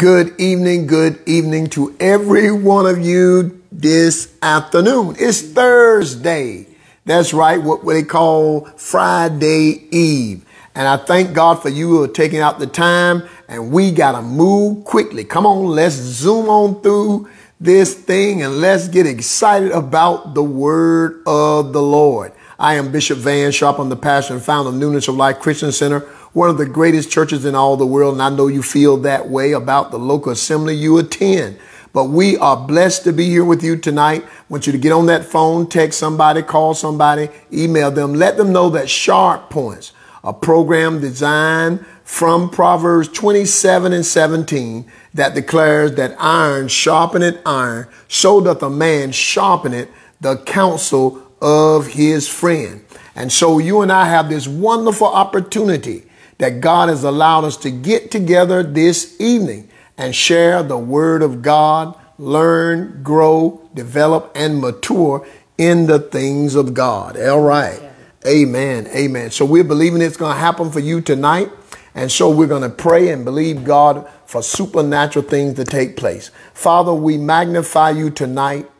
Good evening, good evening to every one of you this afternoon. It's Thursday. That's right, what they call Friday Eve. And I thank God for you taking out the time and we got to move quickly. Come on, let's zoom on through this thing and let's get excited about the word of the Lord. I am Bishop Van Sharpe. I'm the pastor and founder of Newness of Life Christian Center one of the greatest churches in all the world. And I know you feel that way about the local assembly you attend. But we are blessed to be here with you tonight. I want you to get on that phone, text somebody, call somebody, email them. Let them know that Sharpe Points, a program designed from Proverbs 27 and 17 that declares that iron sharpeneth iron, so doth a man sharpeneth the counsel of his friend. And so you and I have this wonderful opportunity that God has allowed us to get together this evening and share the Word of God, learn, grow, develop, and mature in the things of God. All right. Amen. Amen. So we're believing it's going to happen for you tonight. And so we're going to pray and believe God for supernatural things to take place. Father, we magnify you tonight.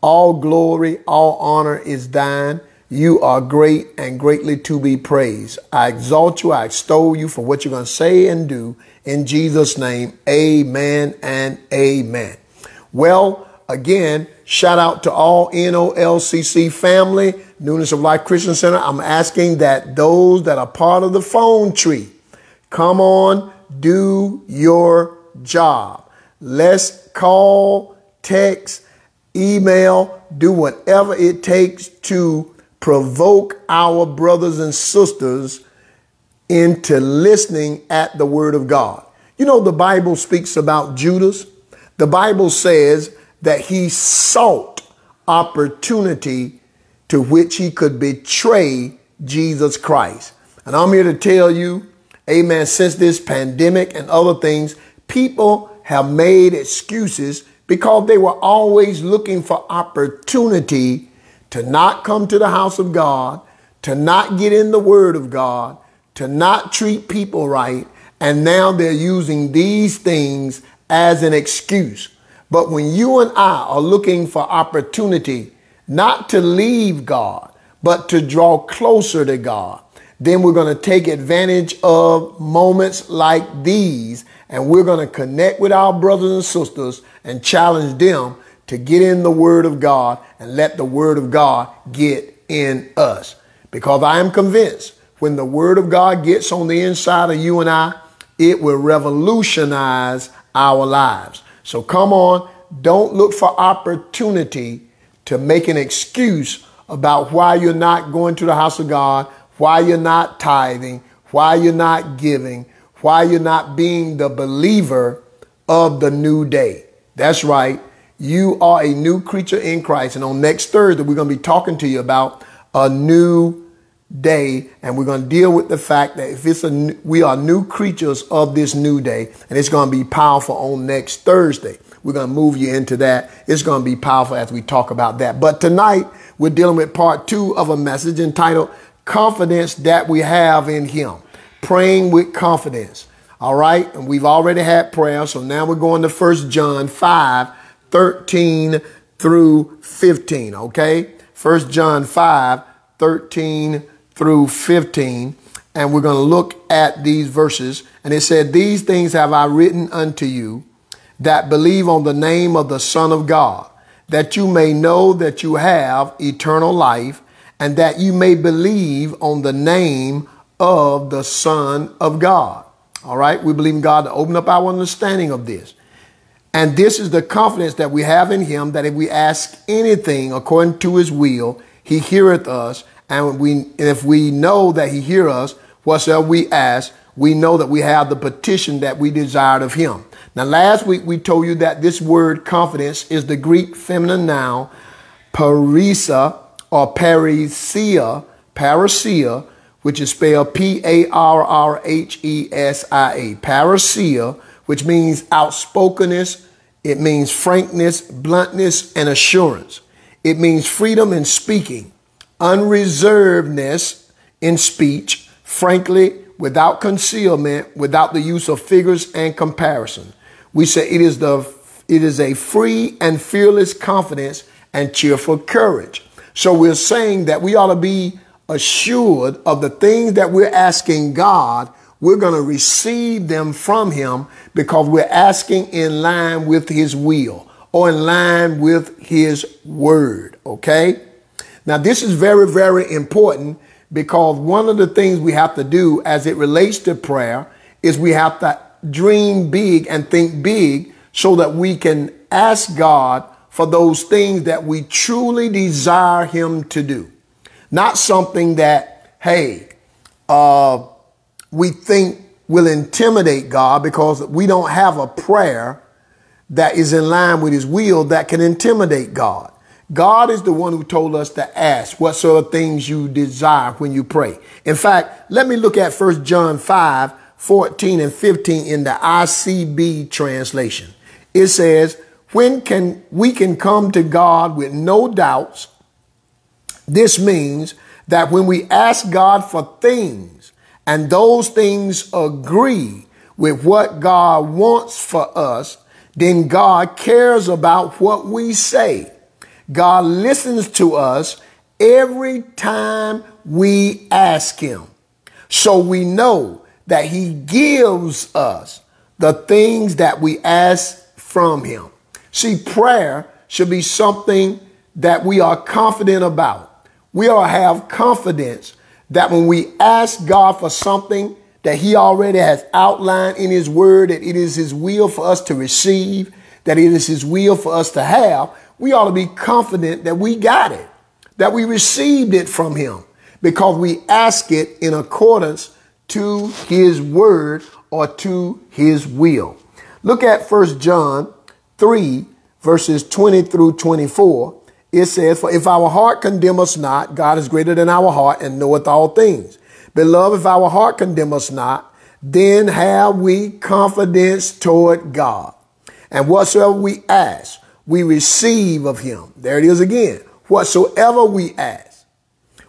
All glory, all honor is thine. You are great and greatly to be praised. I exalt you. I extol you for what you're going to say and do. In Jesus' name, amen and amen. Well, again, shout out to all NOLCC family, Newness of Life Christian Center. I'm asking that those that are part of the phone tree, come on, do your job. Let's call, text, email, do whatever it takes to provoke our brothers and sisters into listening at the word of God. You know, the Bible speaks about Judas. The Bible says that he sought opportunity to which he could betray Jesus Christ. And I'm here to tell you, amen, since this pandemic and other things, people have made excuses because they were always looking for opportunity to not come to the house of God, to not get in the word of God, to not treat people right. And now they're using these things as an excuse. But when you and I are looking for opportunity not to leave God, but to draw closer to God, then we're going to take advantage of moments like these and we're going to connect with our brothers and sisters and challenge them to get in the Word of God and let the Word of God get in us. Because I am convinced when the Word of God gets on the inside of you and I, it will revolutionize our lives. So come on, don't look for opportunity to make an excuse about why you're not going to the house of God, why you're not tithing, why you're not giving, why you're not being the believer of the new day. That's right. You are a new creature in Christ. And on next Thursday, we're going to be talking to you about a new day. And we're going to deal with the fact that if it's a, we are new creatures of this new day, and it's going to be powerful on next Thursday. We're going to move you into that. It's going to be powerful as we talk about that. But tonight, we're dealing with part two of a message entitled Confidence That We Have in Him. Praying with confidence. All right. And we've already had prayer. So now we're going to First John 5 13 through 15, okay? First John 5, 13 through 15. And we're going to look at these verses. And it said, These things have I written unto you that believe on the name of the Son of God, that you may know that you have eternal life, and that you may believe on the name of the Son of God. All right, we believe in God to open up our understanding of this. And this is the confidence that we have in him that if we ask anything according to his will, he heareth us. And we, if we know that he hear us, whatsoever we ask, we know that we have the petition that we desired of him. Now, last week we told you that this word confidence is the Greek feminine noun parisa or parisia, parisia, which is spelled P-A-R-R-H-E-S-I-A, parisia, which means outspokenness, it means frankness, bluntness, and assurance. It means freedom in speaking, unreservedness in speech, frankly, without concealment, without the use of figures and comparison. We say it is the it is a free and fearless confidence and cheerful courage. So we're saying that we ought to be assured of the things that we're asking God, we're going to receive them from him because we're asking in line with his will or in line with his word. Okay. Now, this is very, very important because one of the things we have to do as it relates to prayer is we have to dream big and think big so that we can ask God for those things that we truly desire him to do. Not something that, hey, uh, we think will intimidate God because we don't have a prayer that is in line with his will that can intimidate God. God is the one who told us to ask what sort of things you desire when you pray. In fact, let me look at 1 John 5, 14 and 15 in the ICB translation. It says, when can we can come to God with no doubts. This means that when we ask God for things and those things agree with what God wants for us, then God cares about what we say. God listens to us every time we ask him. So we know that he gives us the things that we ask from him. See, prayer should be something that we are confident about. We all have confidence that when we ask God for something that he already has outlined in his word, that it is his will for us to receive, that it is his will for us to have, we ought to be confident that we got it, that we received it from him because we ask it in accordance to his word or to his will. Look at 1 John 3, verses 20 through 24. It says, For if our heart condemn us not, God is greater than our heart and knoweth all things. Beloved, if our heart condemn us not, then have we confidence toward God. And whatsoever we ask, we receive of him. There it is again. Whatsoever we ask,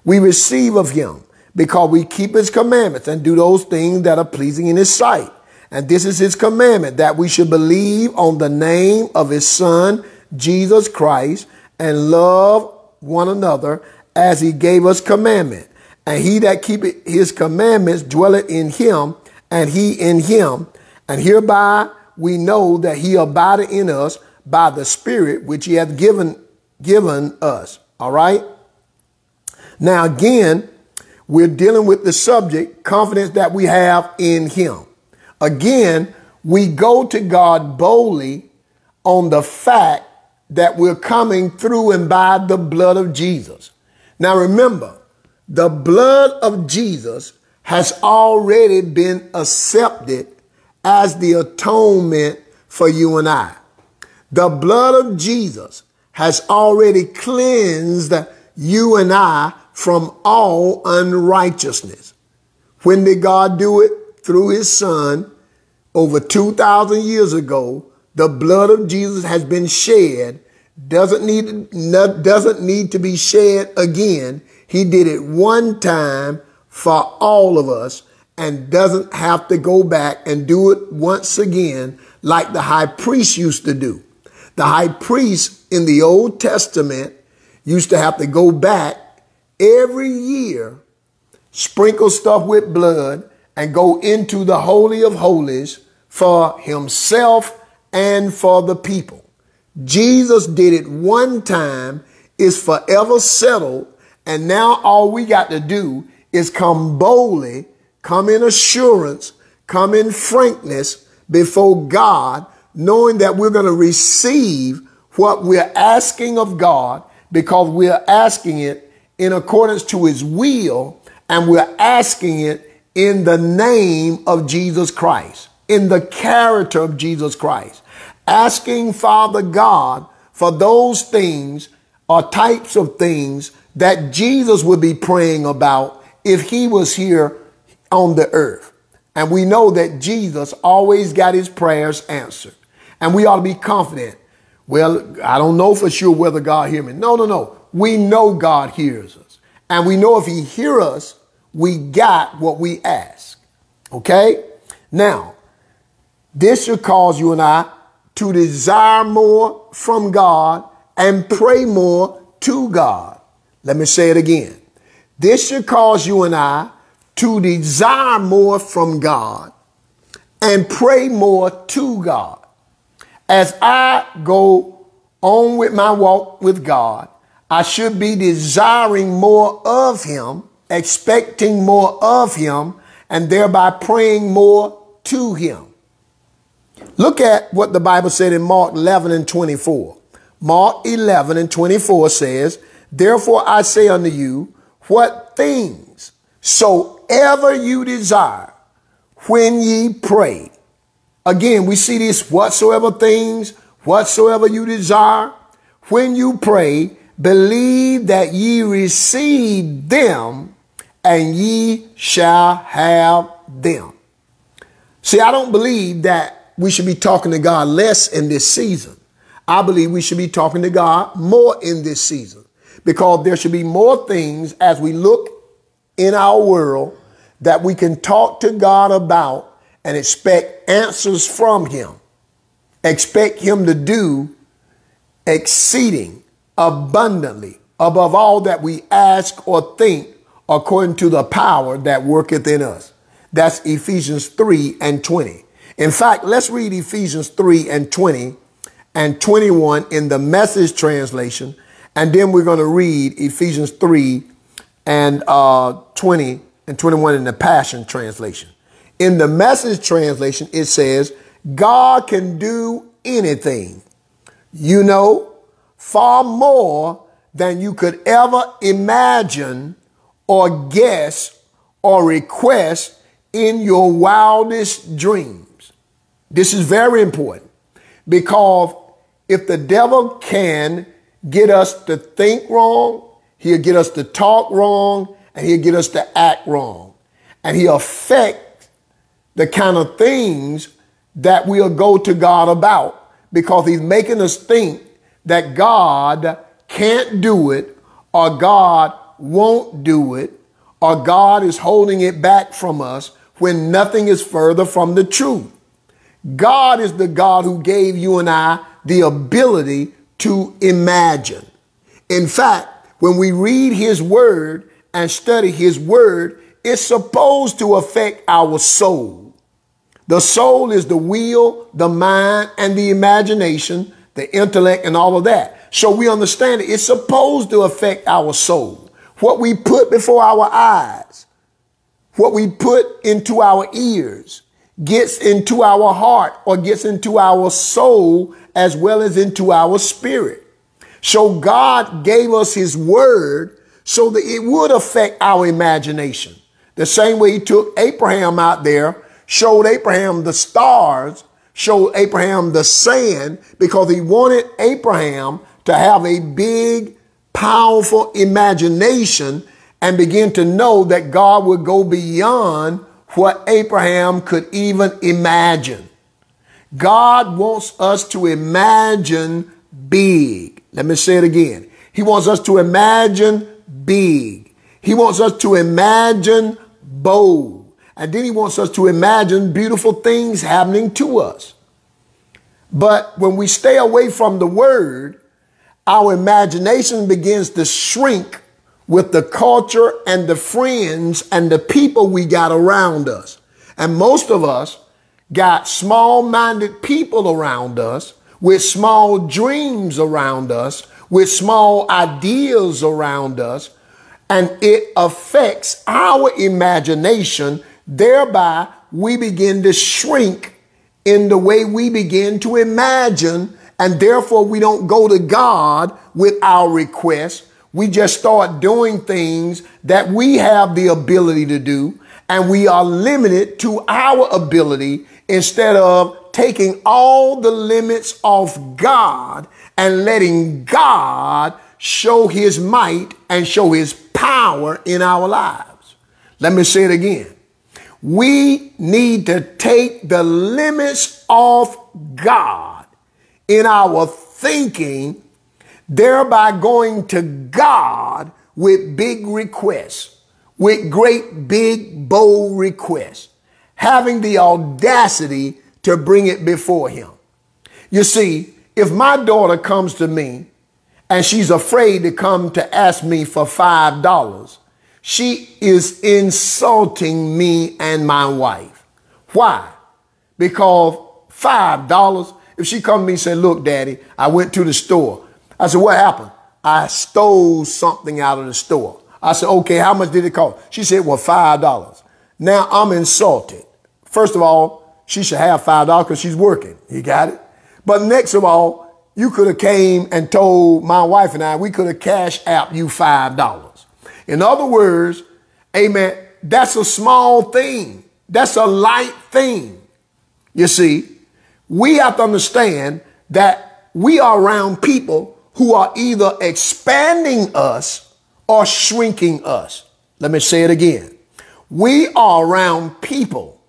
we receive of him because we keep his commandments and do those things that are pleasing in his sight. And this is his commandment that we should believe on the name of his son, Jesus Christ, and love one another as he gave us commandment. And he that keepeth his commandments dwelleth in him, and he in him. And hereby we know that he abideth in us by the Spirit which he hath given, given us. All right? Now, again, we're dealing with the subject, confidence that we have in him. Again, we go to God boldly on the fact that we're coming through and by the blood of Jesus. Now, remember, the blood of Jesus has already been accepted as the atonement for you and I. The blood of Jesus has already cleansed you and I from all unrighteousness. When did God do it? Through his son over 2,000 years ago. The blood of Jesus has been shed. Doesn't need, doesn't need to be shed again. He did it one time for all of us and doesn't have to go back and do it once again like the high priest used to do. The high priest in the Old Testament used to have to go back every year, sprinkle stuff with blood, and go into the Holy of Holies for himself and for the people. Jesus did it one time, is forever settled, and now all we got to do is come boldly, come in assurance, come in frankness before God knowing that we're going to receive what we're asking of God because we're asking it in accordance to his will and we're asking it in the name of Jesus Christ, in the character of Jesus Christ. Asking Father God for those things or types of things that Jesus would be praying about if he was here on the earth. And we know that Jesus always got his prayers answered. And we ought to be confident. Well, I don't know for sure whether God hear me. No, no, no. We know God hears us. And we know if he hear us, we got what we ask. Okay? Now, this should cause you and I to desire more from God and pray more to God. Let me say it again. This should cause you and I to desire more from God and pray more to God. As I go on with my walk with God, I should be desiring more of Him, expecting more of Him, and thereby praying more to Him. Look at what the Bible said in Mark 11 and 24. Mark 11 and 24 says, Therefore I say unto you, what things soever you desire when ye pray. Again, we see this whatsoever things, whatsoever you desire, when you pray, believe that ye receive them and ye shall have them. See, I don't believe that we should be talking to God less in this season. I believe we should be talking to God more in this season because there should be more things as we look in our world that we can talk to God about and expect answers from Him. Expect Him to do exceeding abundantly above all that we ask or think according to the power that worketh in us. That's Ephesians 3 and 20. In fact, let's read Ephesians 3 and 20 and 21 in the message translation. And then we're going to read Ephesians 3 and uh, 20 and 21 in the Passion Translation. In the message translation, it says, God can do anything, you know, far more than you could ever imagine or guess or request in your wildest dreams. This is very important because if the devil can get us to think wrong, he'll get us to talk wrong, and he'll get us to act wrong. And he'll affect the kind of things that we'll go to God about because he's making us think that God can't do it or God won't do it or God is holding it back from us when nothing is further from the truth. God is the God who gave you and I the ability to imagine. In fact, when we read his word and study his word, it's supposed to affect our soul. The soul is the will, the mind, and the imagination, the intellect, and all of that. So we understand it. It's supposed to affect our soul. What we put before our eyes, what we put into our ears, gets into our heart or gets into our soul as well as into our spirit. So God gave us his word so that it would affect our imagination. The same way he took Abraham out there, showed Abraham the stars, showed Abraham the sand because he wanted Abraham to have a big, powerful imagination and begin to know that God would go beyond what Abraham could even imagine. God wants us to imagine big. Let me say it again. He wants us to imagine big. He wants us to imagine bold. And then he wants us to imagine beautiful things happening to us. But when we stay away from the word, our imagination begins to shrink with the culture and the friends and the people we got around us. And most of us got small minded people around us with small dreams around us, with small ideas around us, and it affects our imagination. Thereby, we begin to shrink in the way we begin to imagine, and therefore we don't go to God with our requests. We just start doing things that we have the ability to do, and we are limited to our ability instead of taking all the limits off God and letting God show his might and show his power in our lives. Let me say it again. We need to take the limits off God in our thinking, thereby going to God with big requests, with great, big, bold requests having the audacity to bring it before him. You see, if my daughter comes to me and she's afraid to come to ask me for $5, she is insulting me and my wife. Why? Because $5, if she come to me and say, look, daddy, I went to the store. I said, what happened? I stole something out of the store. I said, okay, how much did it cost? She said, well, $5. Now I'm insulted. First of all, she should have $5 because she's working. You got it? But next of all, you could have came and told my wife and I, we could have cash app you $5. In other words, amen, that's a small thing. That's a light thing. You see, we have to understand that we are around people who are either expanding us or shrinking us. Let me say it again. We are around people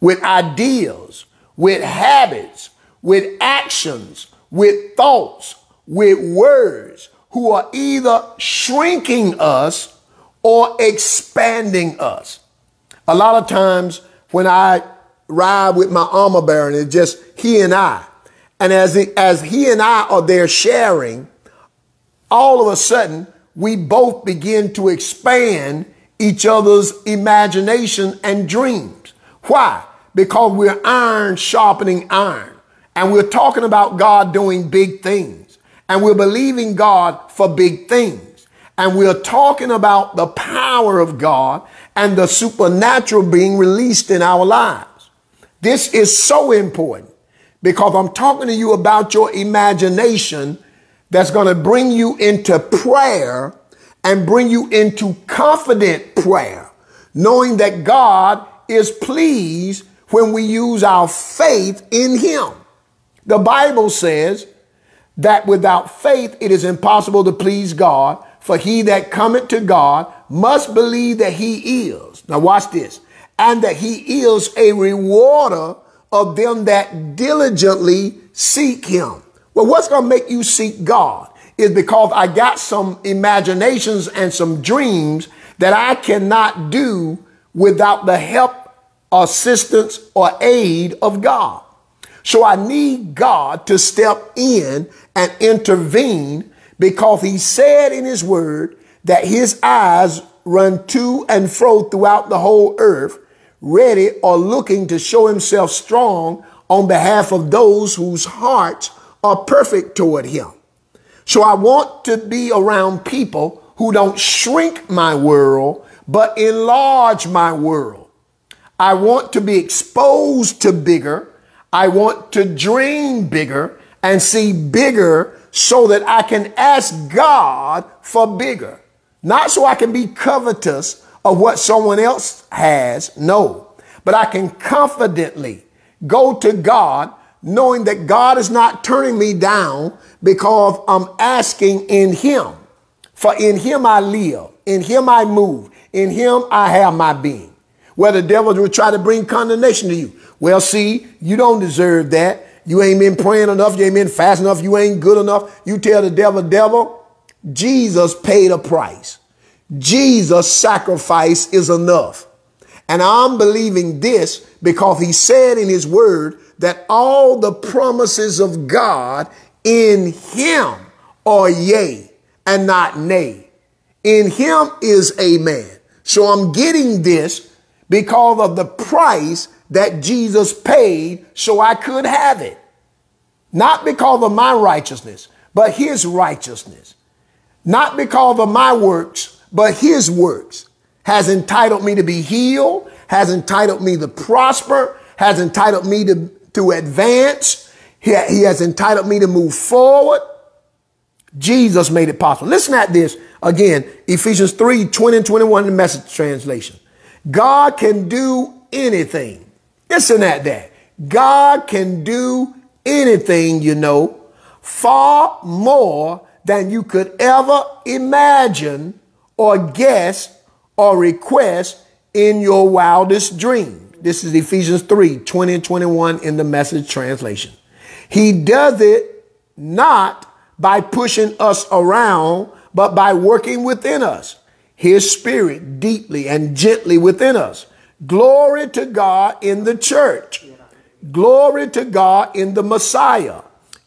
with ideas, with habits, with actions, with thoughts, with words, who are either shrinking us or expanding us. A lot of times when I ride with my armor bearer, it's just he and I. And as, he, as he and I are there sharing, all of a sudden, we both begin to expand each other's imagination and dreams. Why? Because we're iron sharpening iron. And we're talking about God doing big things and we're believing God for big things. And we're talking about the power of God and the supernatural being released in our lives. This is so important because I'm talking to you about your imagination that's going to bring you into prayer and bring you into confident prayer, knowing that God is pleased when we use our faith in Him. The Bible says that without faith it is impossible to please God, for he that cometh to God must believe that he is. Now watch this. And that he is a rewarder of them that diligently seek him. Well, what's going to make you seek God is because I got some imaginations and some dreams that I cannot do without the help, assistance, or aid of God. So I need God to step in and intervene because he said in his word that his eyes run to and fro throughout the whole earth, ready or looking to show himself strong on behalf of those whose hearts are perfect toward him. So I want to be around people who don't shrink my world, but enlarge my world. I want to be exposed to bigger. I want to dream bigger and see bigger so that I can ask God for bigger. Not so I can be covetous of what someone else has. No, but I can confidently go to God knowing that God is not turning me down because I'm asking in him. For in him I live, in him I move, in him I have my being. Where the devil will try to bring condemnation to you. Well, see, you don't deserve that. You ain't been praying enough. You ain't been fast enough. You ain't good enough. You tell the devil, devil, Jesus paid a price. Jesus' sacrifice is enough. And I'm believing this because he said in his word that all the promises of God in him are yea and not nay. In him is amen. So I'm getting this because of the price that Jesus paid so I could have it. Not because of my righteousness, but his righteousness. Not because of my works, but his works has entitled me to be healed, has entitled me to prosper, has entitled me to, to advance. He, he has entitled me to move forward. Jesus made it possible. Listen at this again, Ephesians 3, 20 and 21 in the message translation. God can do anything. Listen at that. God can do anything, you know, far more than you could ever imagine or guess or request in your wildest dream. This is Ephesians 3 20 and 21 in the message translation. He does it not by pushing us around, but by working within us, his spirit deeply and gently within us Glory to God in the church. glory to God in the Messiah,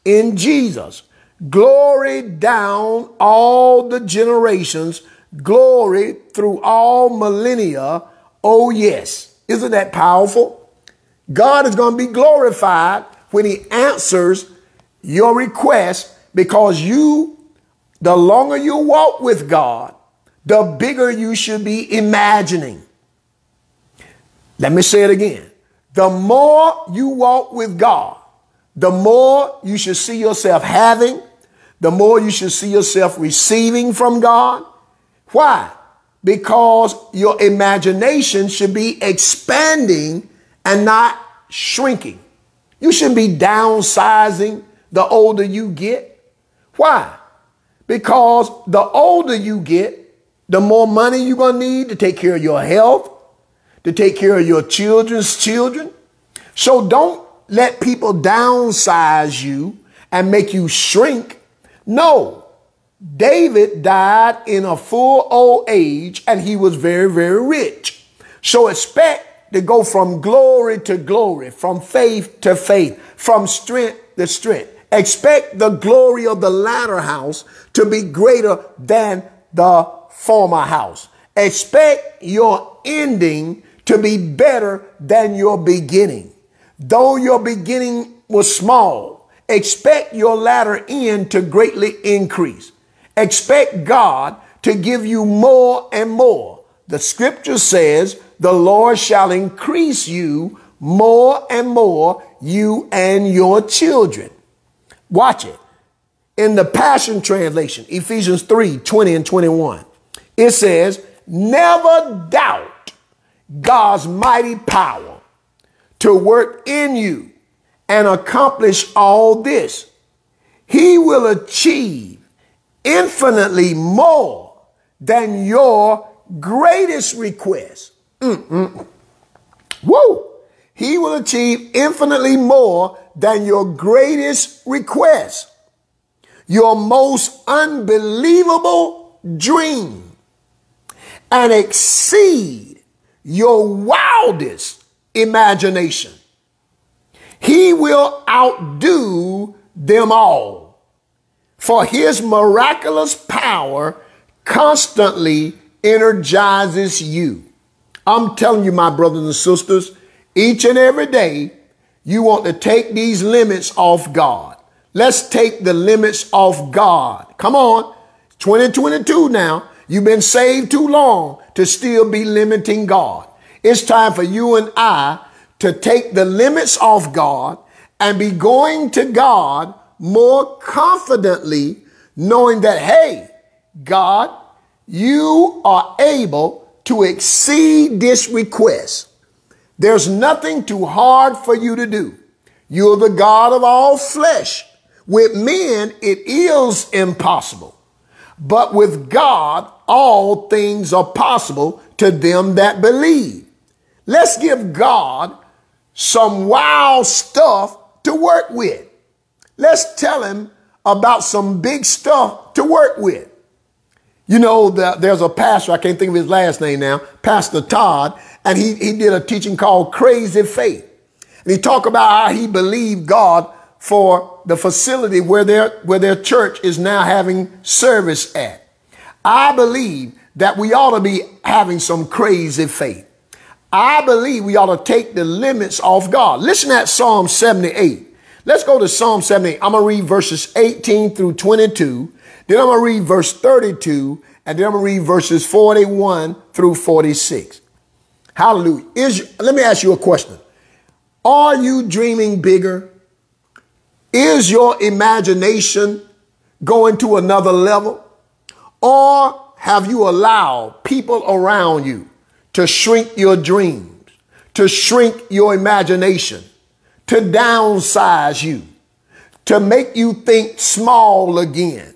in Jesus. Glory down all the generations, glory through all millennia. Oh, yes. Isn't that powerful? God is going to be glorified when he answers your request because you, the longer you walk with God, the bigger you should be imagining. Let me say it again. The more you walk with God, the more you should see yourself having, the more you should see yourself receiving from God. Why? Because your imagination should be expanding and not shrinking. You shouldn't be downsizing the older you get. Why? Because the older you get, the more money you're going to need to take care of your health, to take care of your children's children. So don't let people downsize you and make you shrink. No. David died in a full old age and he was very, very rich. So expect to go from glory to glory, from faith to faith, from strength to strength. Expect the glory of the latter house to be greater than the former house. Expect your ending to be better than your beginning. Though your beginning was small, expect your latter end to greatly increase. Expect God to give you more and more. The scripture says, the Lord shall increase you more and more, you and your children. Watch it. In the Passion Translation, Ephesians 3 20 and 21, it says, Never doubt God's mighty power to work in you and accomplish all this. He will achieve infinitely more than your greatest request. Mm-mm. Woo! He will achieve infinitely more than your greatest request, your most unbelievable dream, and exceed your wildest imagination. He will outdo them all, for his miraculous power constantly energizes you. I'm telling you, my brothers and sisters, each and every day, you want to take these limits off God. Let's take the limits off God. Come on. 2022 now. You've been saved too long to still be limiting God. It's time for you and I to take the limits off God and be going to God more confidently, knowing that, hey, God, you are able to exceed this request. There's nothing too hard for you to do. You're the God of all flesh. With men, it is impossible. But with God, all things are possible to them that believe. Let's give God some wild stuff to work with. Let's tell him about some big stuff to work with. You know, the, there's a pastor, I can't think of his last name now, Pastor Todd, and he, he did a teaching called Crazy Faith. And he talked about how he believed God for the facility where their, where their church is now having service at. I believe that we ought to be having some crazy faith. I believe we ought to take the limits off God. Listen at Psalm 78. Let's go to Psalm 78. I'm going to read verses 18 through 22. Then I'm going to read verse 32. And then I'm going to read verses 41 through 46. Hallelujah. Is, let me ask you a question. Are you dreaming bigger? Is your imagination going to another level? Or have you allowed people around you to shrink your dreams, to shrink your imagination, to downsize you, to make you think small again?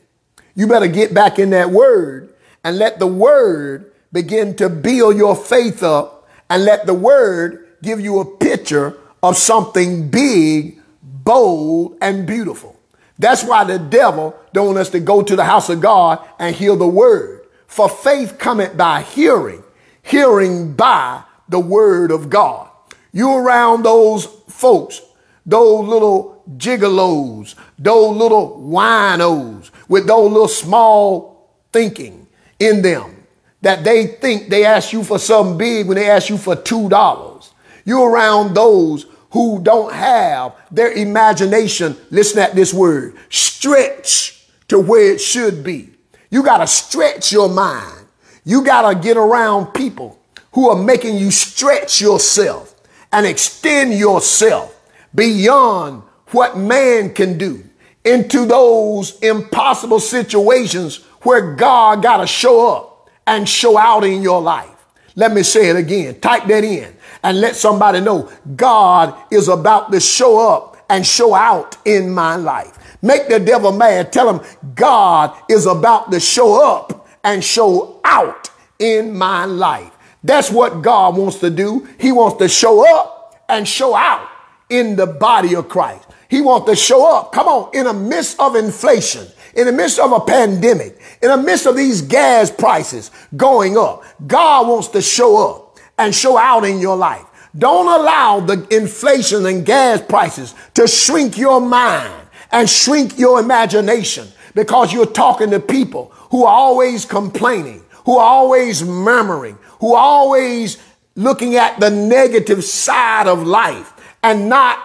You better get back in that word and let the word begin to build your faith up and let the word give you a picture of something big, bold, and beautiful. That's why the devil don't want us to go to the house of God and hear the word. For faith cometh by hearing, hearing by the word of God. You around those folks those little gigolos, those little winos with those little small thinking in them that they think they ask you for something big when they ask you for $2. You're around those who don't have their imagination, listen at this word, stretch to where it should be. You got to stretch your mind. You got to get around people who are making you stretch yourself and extend yourself beyond what man can do into those impossible situations where God got to show up and show out in your life. Let me say it again. Type that in and let somebody know God is about to show up and show out in my life. Make the devil mad. Tell him God is about to show up and show out in my life. That's what God wants to do. He wants to show up and show out in the body of Christ. He wants to show up, come on, in the midst of inflation, in the midst of a pandemic, in the midst of these gas prices going up. God wants to show up and show out in your life. Don't allow the inflation and gas prices to shrink your mind and shrink your imagination because you're talking to people who are always complaining, who are always murmuring, who always looking at the negative side of life and not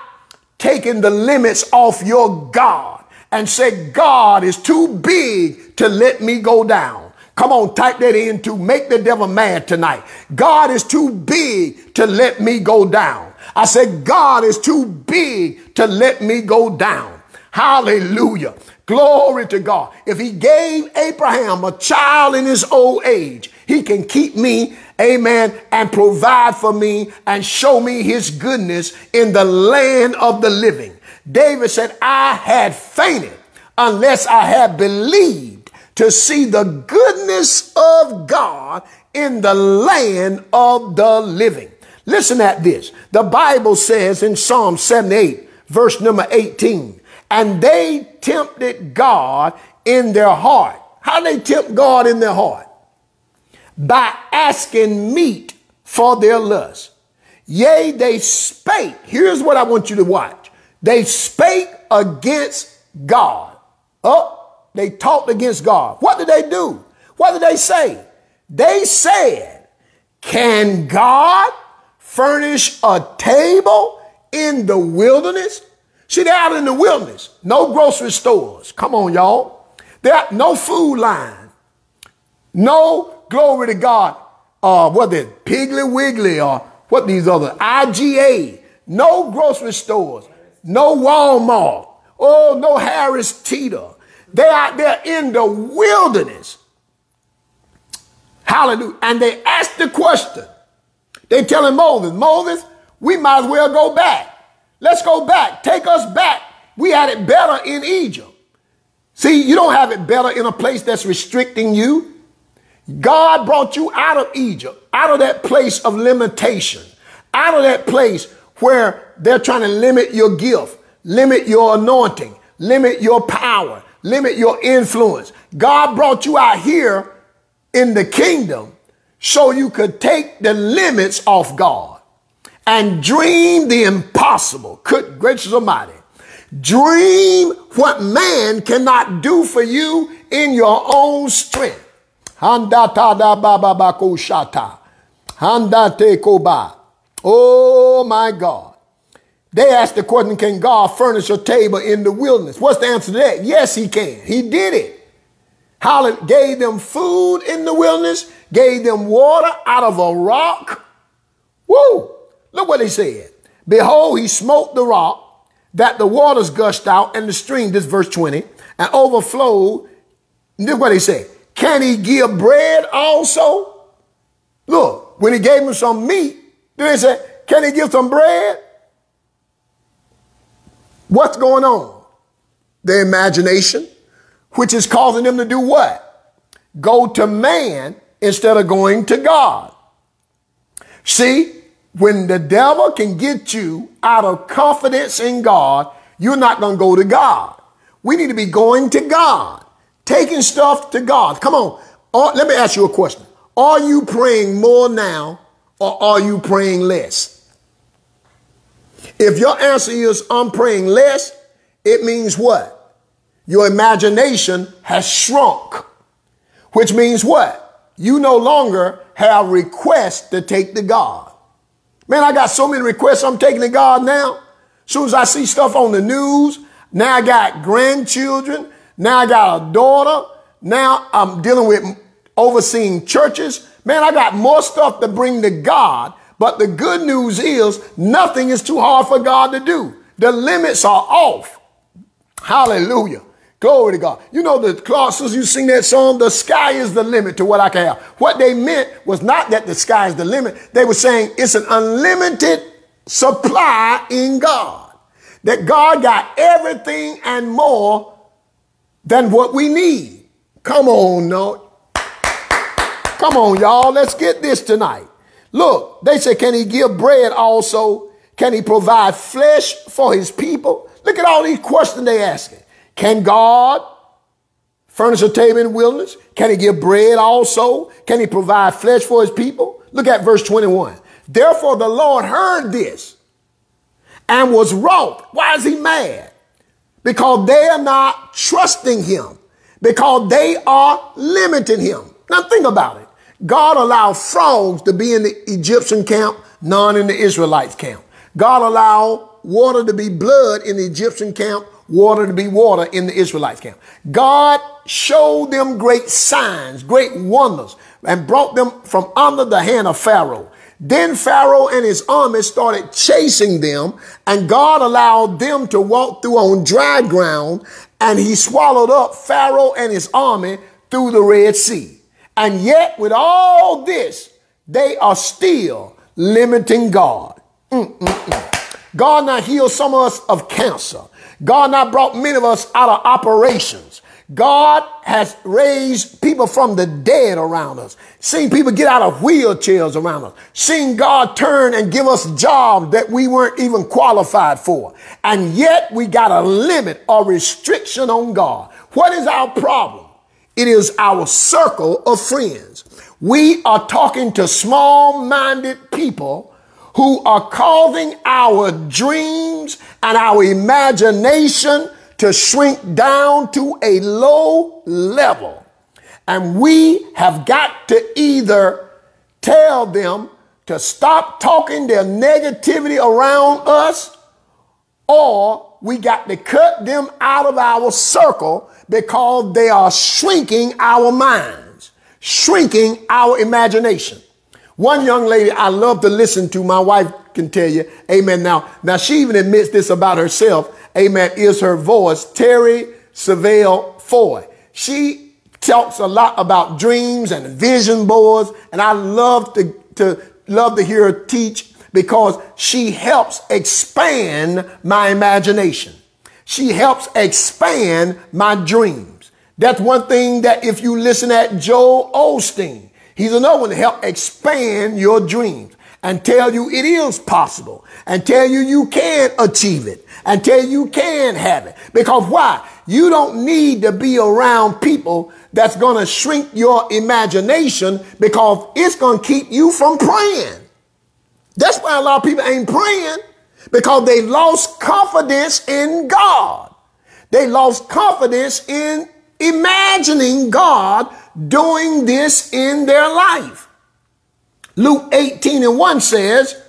taking the limits off your God and say, God is too big to let me go down. Come on, type that in to make the devil mad tonight. God is too big to let me go down. I said, God is too big to let me go down. Hallelujah. Glory to God. If he gave Abraham a child in his old age, he can keep me, amen, and provide for me and show me his goodness in the land of the living. David said, I had fainted unless I had believed to see the goodness of God in the land of the living. Listen at this. The Bible says in Psalm 78, verse number 18, and they tempted God in their heart. How they tempt God in their heart? By asking meat for their lust. Yea, they spake. Here's what I want you to watch. They spake against God. Oh, they talked against God. What did they do? What did they say? They said, Can God furnish a table in the wilderness? See, they're out in the wilderness. No grocery stores. Come on, y'all. There no food line. No glory to God. Uh, what the Piggly Wiggly or what these other IGA. No grocery stores. No Walmart. Oh, no Harris Teeter. They out there in the wilderness. Hallelujah. And they asked the question. They telling Moses, Moses, we might as well go back. Let's go back. Take us back. We had it better in Egypt. See, you don't have it better in a place that's restricting you. God brought you out of Egypt, out of that place of limitation, out of that place where they're trying to limit your gift, limit your anointing, limit your power, limit your influence. God brought you out here in the kingdom so you could take the limits off God and dream the impossible. Good gracious almighty. Dream what man cannot do for you in your own strength. Oh my God. They asked the question, can God furnish a table in the wilderness? What's the answer to that? Yes, he can. He did it. Hallelujah. Gave them food in the wilderness, gave them water out of a rock. Woo! Look what he said. Behold, he smote the rock that the waters gushed out and the stream, this verse 20, and overflowed. Look what he said. Can he give bread also? Look, when he gave him some meat, then he said, can he give some bread? What's going on? The imagination, which is causing them to do what? Go to man instead of going to God. See, when the devil can get you out of confidence in God, you're not going to go to God. We need to be going to God, taking stuff to God. Come on. Let me ask you a question. Are you praying more now or are you praying less? If your answer is I'm praying less, it means what? Your imagination has shrunk, which means what? You no longer have requests to take to God. Man, I got so many requests I'm taking to God now. As soon as I see stuff on the news, now I got grandchildren. Now I got a daughter. Now I'm dealing with overseeing churches. Man, I got more stuff to bring to God. But the good news is nothing is too hard for God to do. The limits are off. Hallelujah. Glory to God. You know the clauses you sing that song, the sky is the limit to what I can have. What they meant was not that the sky is the limit. They were saying it's an unlimited supply in God. That God got everything and more than what we need. Come on, no. Come on, y'all. Let's get this tonight. Look, they say, can he give bread also? Can he provide flesh for his people? Look at all these questions they asking. Can God furnish a table in the wilderness? Can he give bread also? Can he provide flesh for his people? Look at verse 21. Therefore the Lord heard this and was wroth. Why is he mad? Because they are not trusting him. Because they are limiting him. Now think about it. God allowed frogs to be in the Egyptian camp, none in the Israelites camp. God allowed water to be blood in the Egyptian camp, water to be water in the Israelites camp. God showed them great signs, great wonders, and brought them from under the hand of Pharaoh. Then Pharaoh and his army started chasing them, and God allowed them to walk through on dry ground, and he swallowed up Pharaoh and his army through the Red Sea. And yet, with all this, they are still limiting God. Mm-mm-mm. God now healed some of us of cancer. God now brought many of us out of operations. God has raised people from the dead around us, seen people get out of wheelchairs around us, seen God turn and give us jobs that we weren't even qualified for. And yet we got a limit or restriction on God. What is our problem? It is our circle of friends. We are talking to small minded people who are causing our dreams and our imagination to shrink down to a low level. And we have got to either tell them to stop talking their negativity around us, or we got to cut them out of our circle because they are shrinking our minds, shrinking our imagination. One young lady I love to listen to, my wife can tell you, amen. Now, now she even admits this about herself, amen, is her voice, Terri Savelle Foy. She talks a lot about dreams and vision boards, and I love to, to love to hear her teach because she helps expand my imagination. She helps expand my dreams. That's one thing that if you listen at Joel Osteen, He's another one to help expand your dreams and tell you it is possible and tell you you can achieve it and tell you can have it. Because why? You don't need to be around people that's going to shrink your imagination because it's going to keep you from praying. That's why a lot of people ain't praying because they lost confidence in God. They lost confidence in imagining God doing this in their life. Luke 18 and 1 says,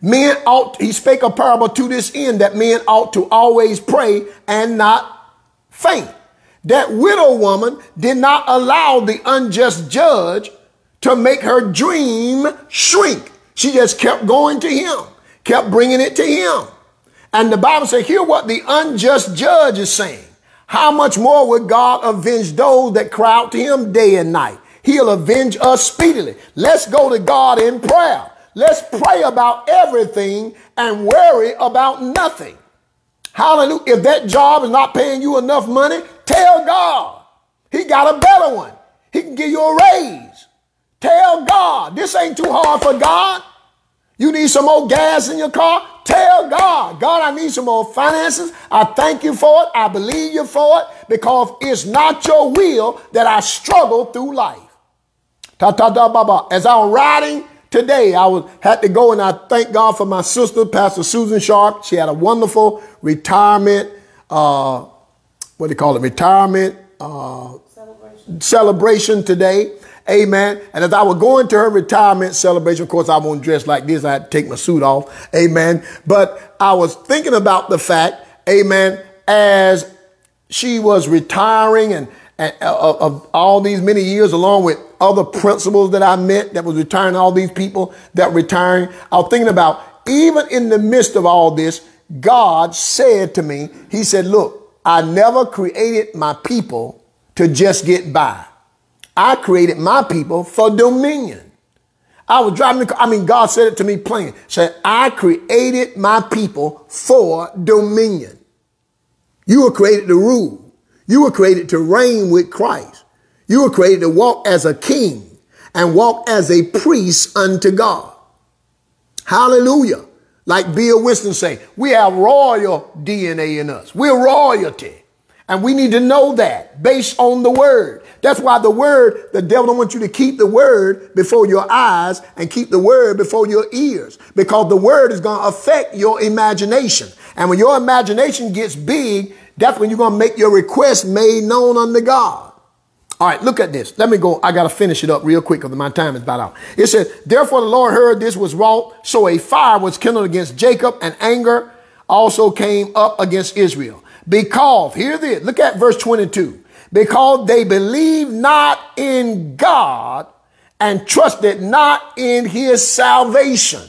Men ought, he spake a parable to this end that men ought to always pray and not faint. That widow woman did not allow the unjust judge to make her dream shrink. She just kept going to him, kept bringing it to him. And the Bible says, hear what the unjust judge is saying. How much more would God avenge those that cry out to him day and night? He'll avenge us speedily. Let's go to God in prayer. Let's pray about everything and worry about nothing. Hallelujah. If that job is not paying you enough money, tell God. He got a better one. He can give you a raise. Tell God. This ain't too hard for God. You need some more gas in your car? Tell God, God, I need some more finances. I thank you for it. I believe you for it because it's not your will that I struggle through life. Ta ta ta ba ba. As I'm riding today I was had to go and I thank God for my sister, Pastor Susan Sharpe. She had a wonderful retirement, uh, what do you call it? Retirement uh, celebration. celebration today. Amen. And as I was going to her retirement celebration, of course, I won't dress like this. I had to take my suit off. Amen. But I was thinking about the fact, amen, as she was retiring and, and uh, of all these many years, along with other principals that I met that was retiring, all these people that retiring. I was thinking about even in the midst of all this, God said to me, He said, Look, I never created my people to just get by. I created my people for dominion. I was driving the car. I mean, God said it to me plain. Said, I created my people for dominion. You were created to rule. You were created to reign with Christ. You were created to walk as a king and walk as a priest unto God. Hallelujah. Like Bill Winston say, we have royal DNA in us. We're royalty. And we need to know that based on the word. That's why the word, the devil don't want you to keep the word before your eyes and keep the word before your ears because the word is going to affect your imagination. And when your imagination gets big, that's when you're going to make your request made known unto God. All right, look at this. Let me go. I got to finish it up real quick because my time is about out. It says, Therefore the Lord heard this was wrought, so a fire was kindled against Jacob, and anger also came up against Israel. Because, hear this, look at verse 22 because they believed not in God and trusted not in his salvation.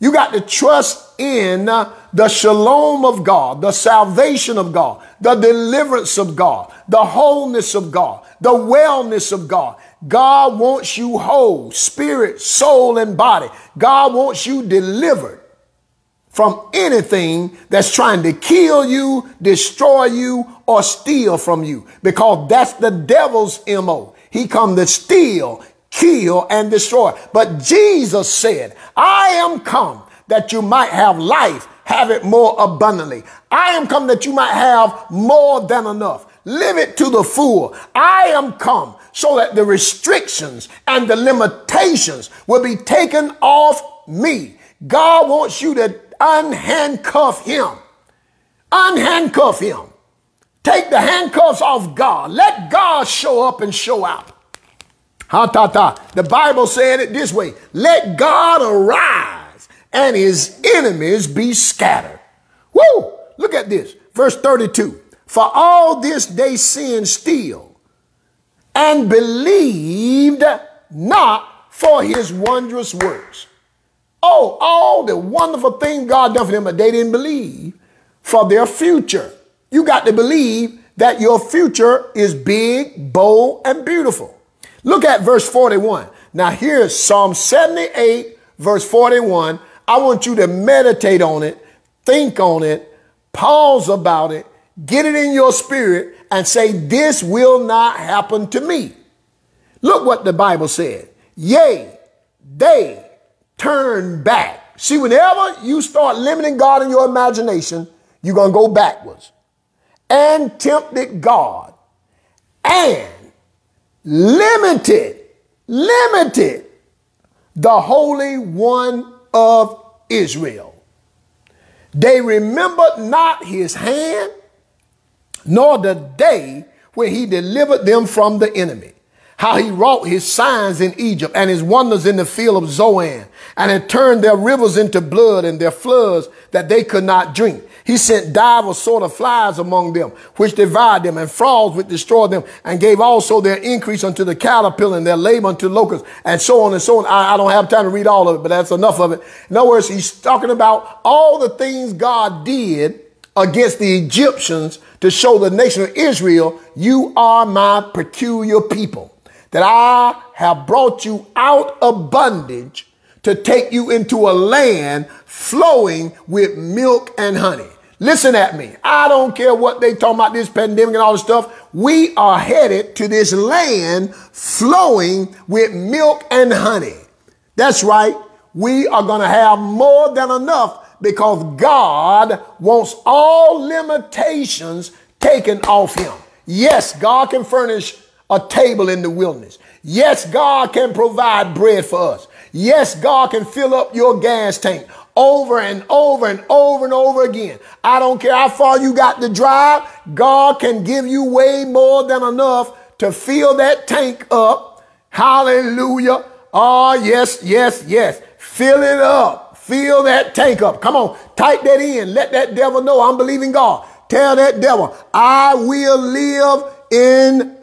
You got to trust in the shalom of God, the salvation of God, the deliverance of God, the wholeness of God, the wellness of God. God wants you whole, spirit, soul, and body. God wants you delivered from anything that's trying to kill you, destroy you, or steal from you. Because that's the devil's MO. He come to steal, kill, and destroy. But Jesus said, I am come that you might have life, have it more abundantly. I am come that you might have more than enough. Live it to the full. I am come so that the restrictions and the limitations will be taken off me. God wants you to unhandcuff him. Unhandcuff him. Take the handcuffs off God. Let God show up and show out. Ha ta ta. The Bible said it this way let God arise and his enemies be scattered. Woo! Look at this. Verse 32. For all this they sinned still and believed not for his wondrous works. Oh, all the wonderful things God done for them, but they didn't believe for their future. You got to believe that your future is big, bold, and beautiful. Look at verse 41. Now here's Psalm 78, verse 41. I want you to meditate on it, think on it, pause about it, get it in your spirit, and say, This will not happen to me. Look what the Bible said. Yea, they turn back. See, whenever you start limiting God in your imagination, you're going to go backwards. And tempted God and limited, limited the Holy One of Israel. They remembered not his hand, nor the day when he delivered them from the enemy how he wrought his signs in Egypt and his wonders in the field of Zoan, and had turned their rivers into blood and their floods that they could not drink. He sent divers sort of flies among them, which devoured them, and frogs which destroyed them, and gave also their increase unto the caterpillar and their labor unto locusts, and so on and so on. I, I don't have time to read all of it, but that's enough of it. In other words, he's talking about all the things God did against the Egyptians to show the nation of Israel, you are my peculiar people that I have brought you out of bondage to take you into a land flowing with milk and honey. Listen at me. I don't care what they talk about this pandemic and all this stuff. We are headed to this land flowing with milk and honey. That's right. We are going to have more than enough because God wants all limitations taken off him. Yes, God can furnish a table in the wilderness. Yes, God can provide bread for us. Yes, God can fill up your gas tank over and over and over and over again. I don't care how far you got to drive. God can give you way more than enough to fill that tank up. Hallelujah. Oh, yes, yes, yes. Fill it up. Fill that tank up. Come on. Type that in. Let that devil know I'm believing God. Tell that devil, I will live in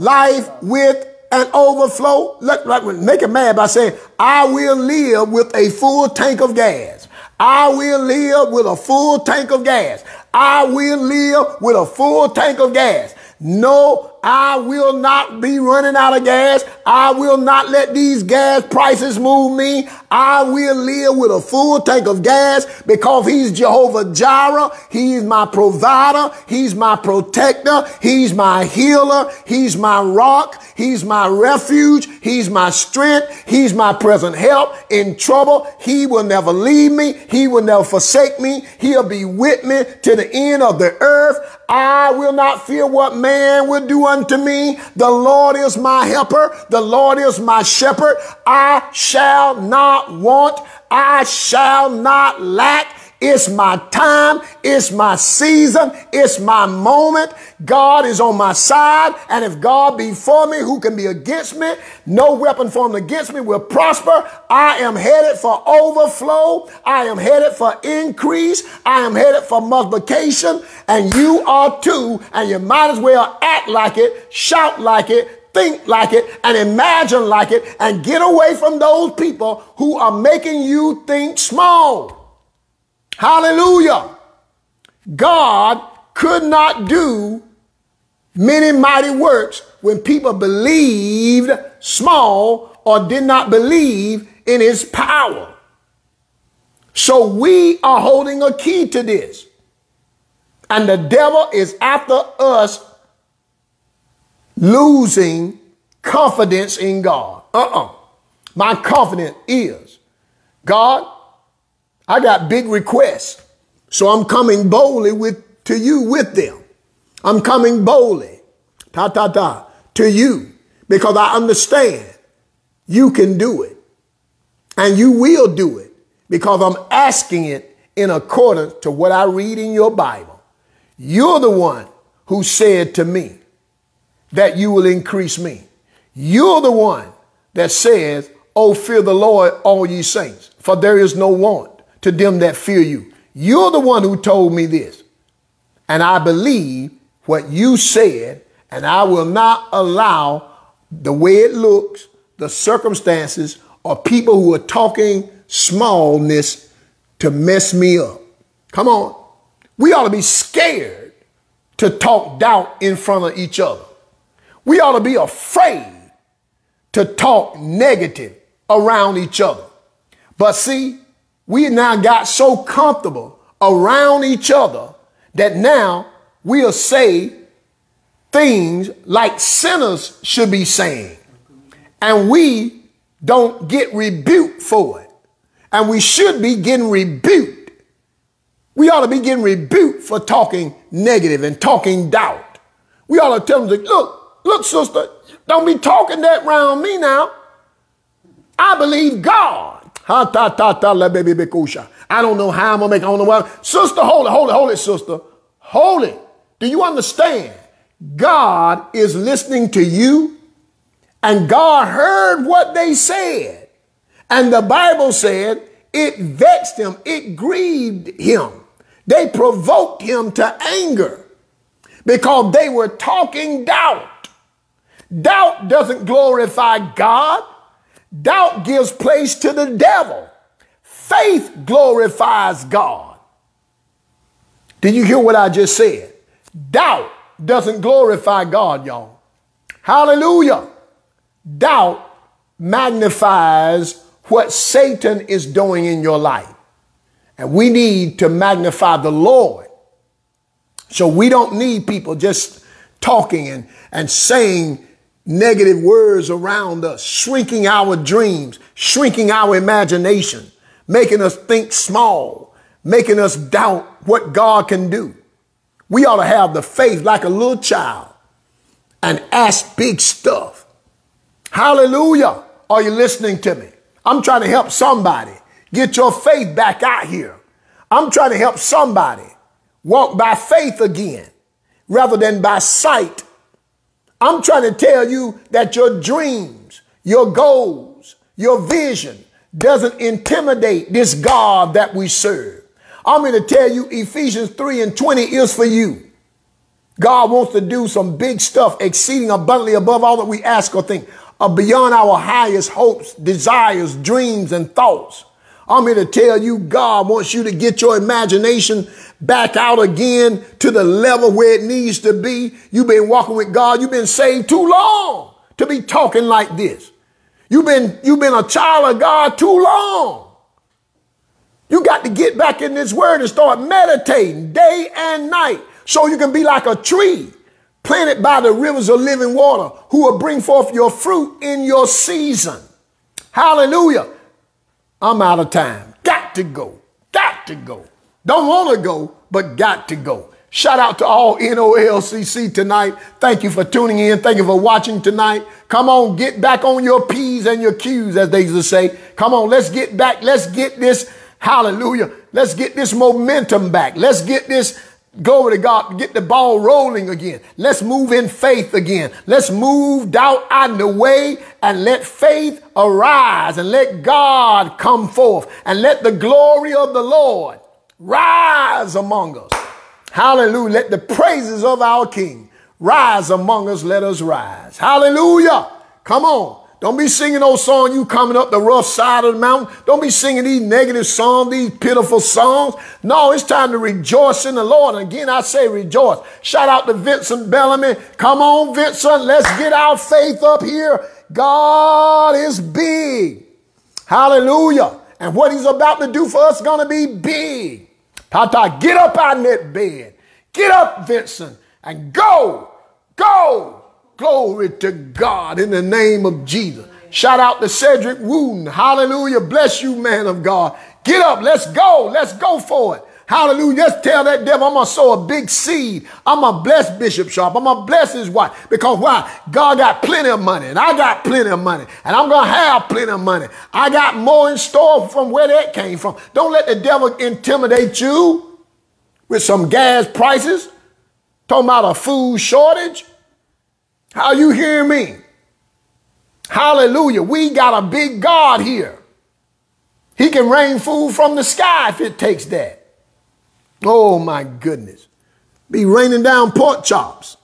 life with an overflow. Let, like, make it mad by saying, I will live with a full tank of gas. I will live with a full tank of gas. I will live with a full tank of gas. No, I will not be running out of gas. I will not let these gas prices move me. I will live with a full tank of gas because he's Jehovah Jireh. He's my provider. He's my protector. He's my healer. He's my rock. He's my refuge. He's my strength. He's my present help in trouble. He will never leave me. He will never forsake me. He'll be with me to the end of the earth. I will not fear what man will do unto me. The Lord is my helper. The Lord is my shepherd. I shall not want. I shall not lack. It's my time. It's my season. It's my moment. God is on my side. And if God be for me, who can be against me? No weapon formed against me will prosper. I am headed for overflow. I am headed for increase. I am headed for multiplication. And you are too. And you might as well act like it, shout like it, think like it and imagine like it and get away from those people who are making you think small. Hallelujah. God could not do many mighty works when people believed small or did not believe in his power. So we are holding a key to this. And the devil is after us losing confidence in God. Uh-uh. My confidence is God, I got big requests. So I'm coming boldly with to you with them. I'm coming boldly, ta ta ta, to you because I understand you can do it. And you will do it because I'm asking it in accordance to what I read in your Bible. You're the one who said to me that you will increase me. You're the one that says, Oh, fear the Lord, all ye saints, for there is no want to them that fear you. You're the one who told me this. And I believe what you said, and I will not allow the way it looks, the circumstances, or people who are talking smallness to mess me up. Come on. We ought to be scared to talk doubt in front of each other. We ought to be afraid to talk negative around each other. But see, we now got so comfortable around each other that now we'll say things like sinners should be saying. And we don't get rebuked for it. And we should be getting rebuked. We ought to be getting rebuked for talking negative and talking doubt. We ought to tell them, look, look, sister, don't be talking that around me now. I believe God. I don't know how I'm gonna make. I don't know why. Sister, hold it, hold it, hold it, sister. Hold it. Do you understand? God is listening to you, and God heard what they said. And the Bible said it vexed him, it grieved him. They provoked him to anger because they were talking doubt. Doubt doesn't glorify God. Doubt gives place to the devil. Faith glorifies God. Did you hear what I just said? Doubt doesn't glorify God, y'all. Hallelujah. Doubt magnifies what Satan is doing in your life. And we need to magnify the Lord. So we don't need people just talking and, and saying negative words around us, shrinking our dreams, shrinking our imagination, making us think small, making us doubt what God can do. We ought to have the faith like a little child and ask big stuff. Hallelujah. Are you listening to me? I'm trying to help somebody get your faith back out here. I'm trying to help somebody walk by faith again rather than by sight. I'm trying to tell you that your dreams, your goals, your vision doesn't intimidate this God that we serve. I'm going to tell you Ephesians 3 and 20 is for you. God wants to do some big stuff, exceeding abundantly above all that we ask or think, uh, beyond our highest hopes, desires, dreams, and thoughts. I'm here to tell you, God wants you to get your imagination back out again to the level where it needs to be. You've been walking with God. You've been saved too long to be talking like this. You've been, you've been a child of God too long. You got to get back in this word and start meditating day and night so you can be like a tree planted by the rivers of living water who will bring forth your fruit in your season. Hallelujah. I'm out of time. Got to go. Got to go. Don't want to go, but got to go. Shout out to all NOLCC tonight. Thank you for tuning in. Thank you for watching tonight. Come on, get back on your P's and your Q's, as they used to say. Come on, let's get back. Let's get this, hallelujah. Let's get this momentum back. Let's get this Glory to God. Get the ball rolling again. Let's move in faith again. Let's move doubt out of the way and let faith arise and let God come forth and let the glory of the Lord rise among us. Hallelujah. Let the praises of our King rise among us. Let us rise. Hallelujah. Come on. Don't be singing those songs you coming up the rough side of the mountain. Don't be singing these negative songs, these pitiful songs. No, it's time to rejoice in the Lord. And again, I say rejoice. Shout out to Vincent Bellamy. Come on, Vincent. Let's get our faith up here. God is big. Hallelujah. And what he's about to do for us going to be big. Tata, get up out of that bed. Get up, Vincent, and go. Go. Glory to God in the name of Jesus. Shout out to Cedric Wooten. Hallelujah. Bless you, man of God. Get up. Let's go. Let's go for it. Hallelujah. Just tell that devil I'm going to sow a big seed. I'm going to bless Bishop Sharpe. I'm going to bless his wife. Because why? God got plenty of money and I got plenty of money and I'm going to have plenty of money. I got more in store from where that came from. Don't let the devil intimidate you with some gas prices. Talking about a food shortage. How you hear me? Hallelujah. We got a big God here. He can rain food from the sky if it takes that. Oh my goodness. Be raining down pork chops,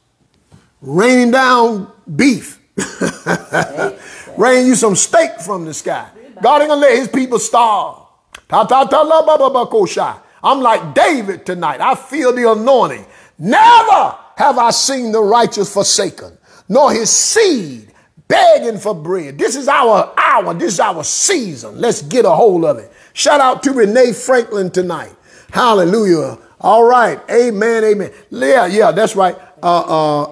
raining down beef, rain you some steak from the sky. God ain't gonna let his people starve. Ta ta ta la ba ba ba kosha. I'm like David tonight. I feel the anointing. Never have I seen the righteous forsaken, nor his seed begging for bread. This is our hour. This is our season. Let's get a hold of it. Shout out to Renee Franklin tonight. Hallelujah. All right. Amen. Amen. Yeah, yeah, that's right. Uh, uh,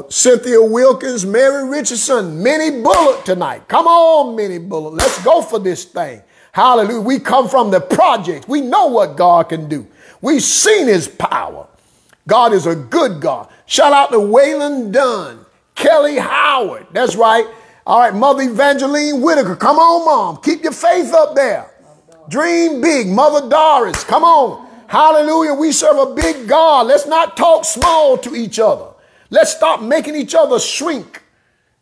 uh, Cynthia Wilkins, Mary Richardson, Minnie Bullock tonight. Come on, Minnie Bullock. Let's go for this thing. Hallelujah. We come from the project. We know what God can do. We've seen his power. God is a good God. Shout out to Waylon Dunn. Kelly Howard. That's right. All right, Mother Evangeline Whitaker. Come on, Mom. Keep your faith up there. Dream big. Mother Doris. Come on. Hallelujah. We serve a big God. Let's not talk small to each other. Let's stop making each other shrink.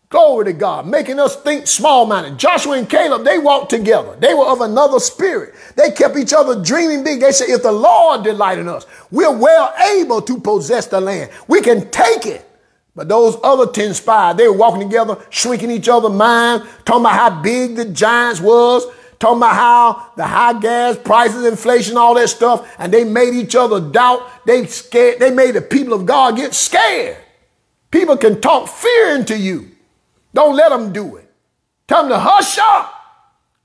Glory to God, making us think small minded. Joshua and Caleb, they walked together. They were of another spirit. They kept each other dreaming big. They said, if the Lord delight in us, we're well able to possess the land. We can take it. But those other 10 spies, they were walking together, shrinking each other mind, talking about how big the giants was, talking about how the high gas prices, inflation, all that stuff, and they made each other doubt. They scared, they made the people of God get scared. People can talk fear into you. Don't let them do it. Tell them to hush up.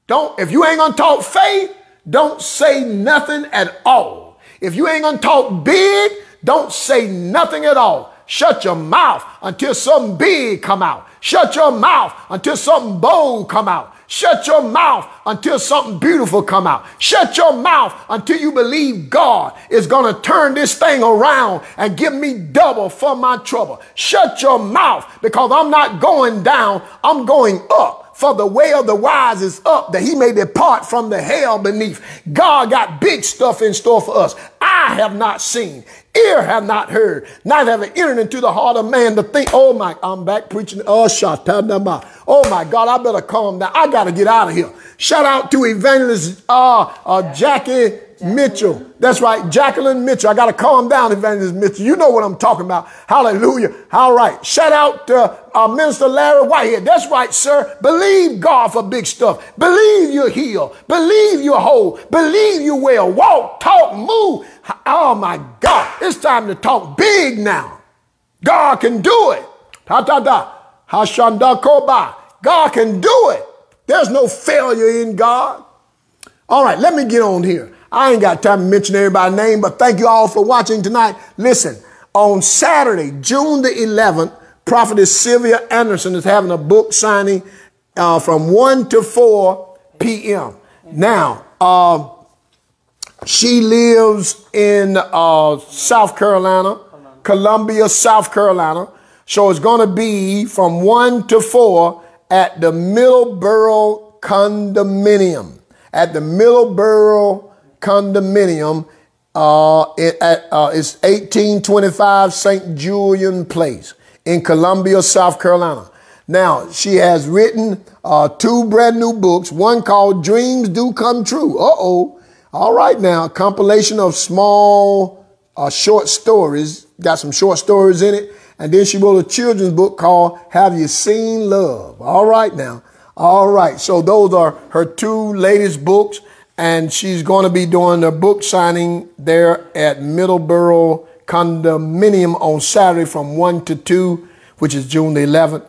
Don't, if you ain't gonna talk faith, don't say nothing at all. If you ain't gonna talk big, don't say nothing at all. Shut your mouth until something big come out. Shut your mouth until something bold come out. Shut your mouth until something beautiful come out. Shut your mouth until you believe God is going to turn this thing around and give me double for my trouble. Shut your mouth because I'm not going down. I'm going up for the way of the wise is up, that he may depart from the hell beneath. God got big stuff in store for us. I have not seen, ear have not heard, neither have it entered into the heart of man to think, oh my, I'm back preaching. Oh, shut Oh my God, I better calm down. I got to get out of here. Shout out to evangelist uh, uh, Jackie Mitchell. That's right, Jacqueline Mitchell. I got to calm down, Evangelist Mitchell. You know what I'm talking about. Hallelujah. All right. Shout out to uh, Minister Larry Whitehead. That's right, sir. Believe God for big stuff. Believe you're healed. Believe you're whole. Believe you well. Walk, talk, move. Oh my God. It's time to talk big now. God can do it. Ta ta ta. Hashanda koba. God can do it. There's no failure in God. All right, let me get on here. I ain't got time to mention everybody's name, but thank you all for watching tonight. Listen, on Saturday, June the 11th, Prophetess Sylvia Anderson is having a book signing uh, from 1 to 4 p.m. Now, uh, she lives in uh, South Carolina, Columbia, South Carolina. So it's going to be from 1 to 4 at the Middleborough Condominium. At the Middleborough condominium. Uh, at, uh, it's 1825 St. Julian Place in Columbia, South Carolina. Now, she has written uh, two brand new books, one called Dreams Do Come True. Uh-oh. All right now, compilation of small uh, short stories. Got some short stories in it. And then she wrote a children's book called Have You Seen Love? All right now. All right. So those are her two latest books and she's going to be doing a book signing there at Middleborough Condominium on Saturday from 1 to 2, which is June the 11th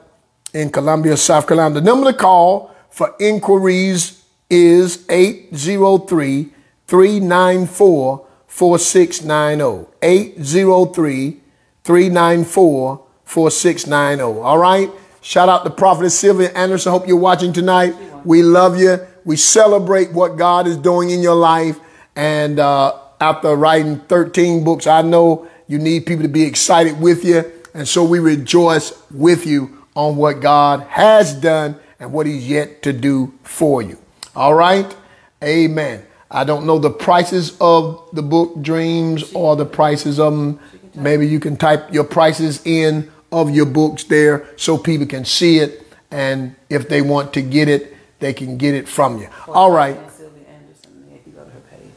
in Columbia, South Carolina. The number to call for inquiries is 803 394 4690. 803 394 4690. All right? Shout out to Prophetess Sylvia Anderson. Hope you're watching tonight. We love you. We celebrate what God is doing in your life. And uh, after writing 13 books, I know you need people to be excited with you. And so we rejoice with you on what God has done and what He's yet to do for you. All right? Amen. I don't know the prices of the book Dreams or the prices of them. Maybe you can type your prices in of your books there so people can see it. And if they want to get it, they can get it from you. All right.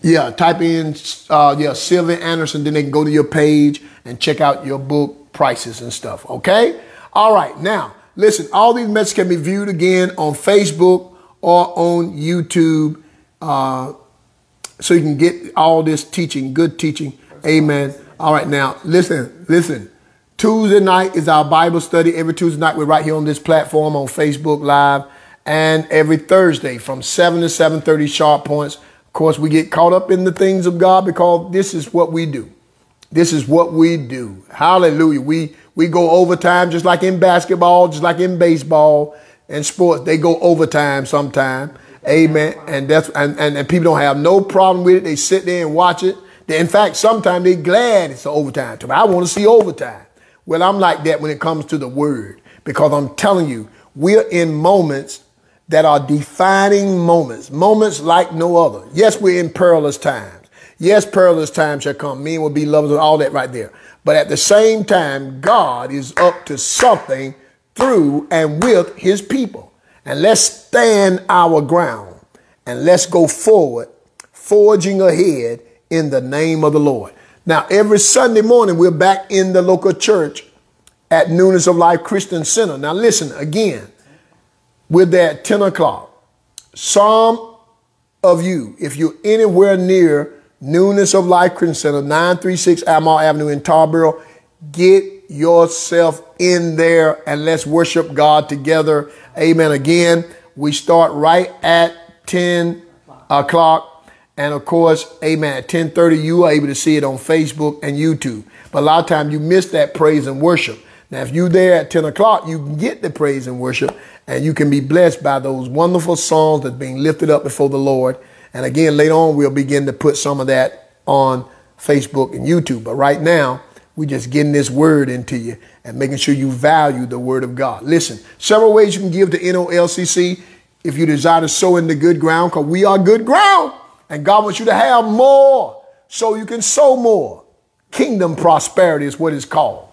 Yeah, type in uh, yeah Sylvia Anderson, then they can go to your page and check out your book prices and stuff. Okay. All right. Now listen, all these messages can be viewed again on Facebook or on YouTube, uh, so you can get all this teaching, good teaching. Amen. All right. Now listen, listen. Tuesday night is our Bible study. Every Tuesday night we're right here on this platform on Facebook Live and every Thursday from 7 to 7.30 Sharpe Points. Of course, we get caught up in the things of God because this is what we do. This is what we do. Hallelujah. We, we go overtime just like in basketball, just like in baseball and sports. They go overtime sometime. Amen. And that's and, and, and people don't have no problem with it. They sit there and watch it. They, in fact, sometimes they're glad it's overtime. I want to see overtime. Well, I'm like that when it comes to the word because I'm telling you, we're in moments that are defining moments, moments like no other. Yes, we're in perilous times. Yes, perilous times shall come. Men will be lovers and all that right there. But at the same time, God is up to something through and with his people. And let's stand our ground and let's go forward, forging ahead in the name of the Lord. Now, every Sunday morning, we're back in the local church at Newness of Life Christian Center. Now, listen again. We're there at 10 o'clock. Some of you, if you're anywhere near Newness of Life Christian Center, 936 Almar Avenue in Tarboro, get yourself in there and let's worship God together. Amen. Again, we start right at 10 o'clock. And of course, amen, at 1030, you are able to see it on Facebook and YouTube. But a lot of times you miss that praise and worship. Now, if you're there at 10 o'clock, you can get the praise and worship and you can be blessed by those wonderful songs that's being lifted up before the Lord. And again, later on, we'll begin to put some of that on Facebook and YouTube. But right now, we're just getting this word into you and making sure you value the word of God. Listen, several ways you can give to NOLCC if you desire to sow in the good ground, because we are good ground. And God wants you to have more so you can sow more. Kingdom prosperity is what it's called.